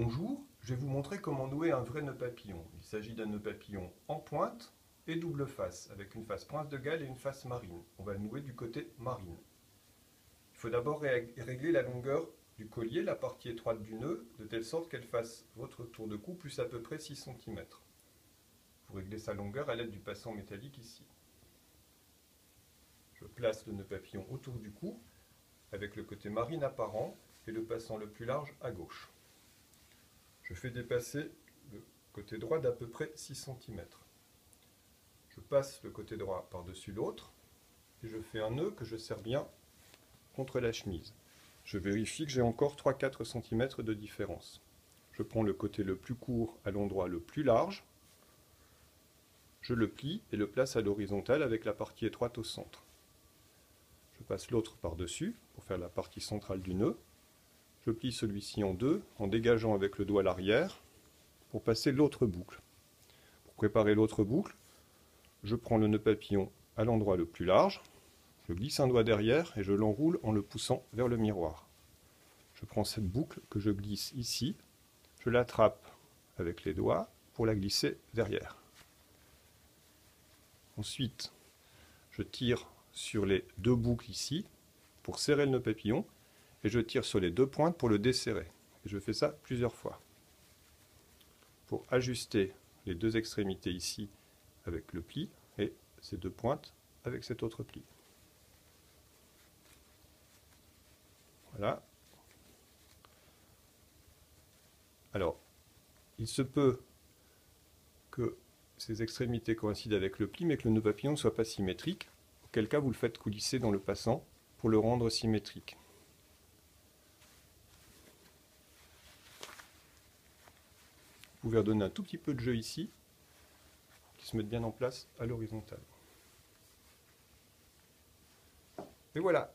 Bonjour, je vais vous montrer comment nouer un vrai nœud papillon. Il s'agit d'un nœud papillon en pointe et double face, avec une face prince de Galles et une face marine. On va le nouer du côté marine. Il faut d'abord régler la longueur du collier, la partie étroite du nœud, de telle sorte qu'elle fasse votre tour de cou plus à peu près 6 cm. Vous réglez sa longueur à l'aide du passant métallique ici. Je place le nœud papillon autour du cou, avec le côté marine apparent et le passant le plus large à gauche. Je fais dépasser le côté droit d'à peu près 6 cm. Je passe le côté droit par-dessus l'autre et je fais un nœud que je serre bien contre la chemise. Je vérifie que j'ai encore 3-4 cm de différence. Je prends le côté le plus court à l'endroit le plus large, je le plie et le place à l'horizontale avec la partie étroite au centre. Je passe l'autre par-dessus pour faire la partie centrale du nœud. Je plie celui-ci en deux en dégageant avec le doigt l'arrière pour passer l'autre boucle. Pour préparer l'autre boucle, je prends le nœud papillon à l'endroit le plus large, je glisse un doigt derrière et je l'enroule en le poussant vers le miroir. Je prends cette boucle que je glisse ici, je l'attrape avec les doigts pour la glisser derrière. Ensuite, je tire sur les deux boucles ici pour serrer le nœud papillon et je tire sur les deux pointes pour le desserrer. Et je fais ça plusieurs fois. Pour ajuster les deux extrémités ici avec le pli et ces deux pointes avec cet autre pli. Voilà. Alors, il se peut que ces extrémités coïncident avec le pli, mais que le nœud papillon ne soit pas symétrique, auquel cas vous le faites coulisser dans le passant pour le rendre symétrique. Pouvez redonner un tout petit peu de jeu ici, qui se mette bien en place à l'horizontale. Et voilà,